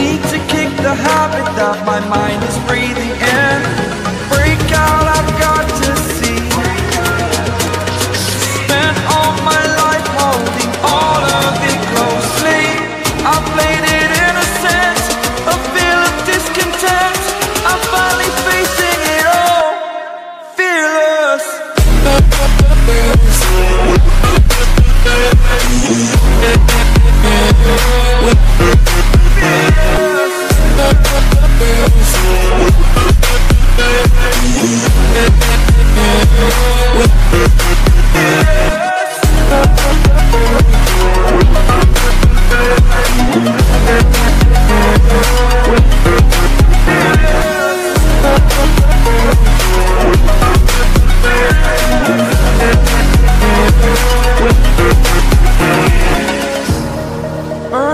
need to kick the habit that my mind is breathing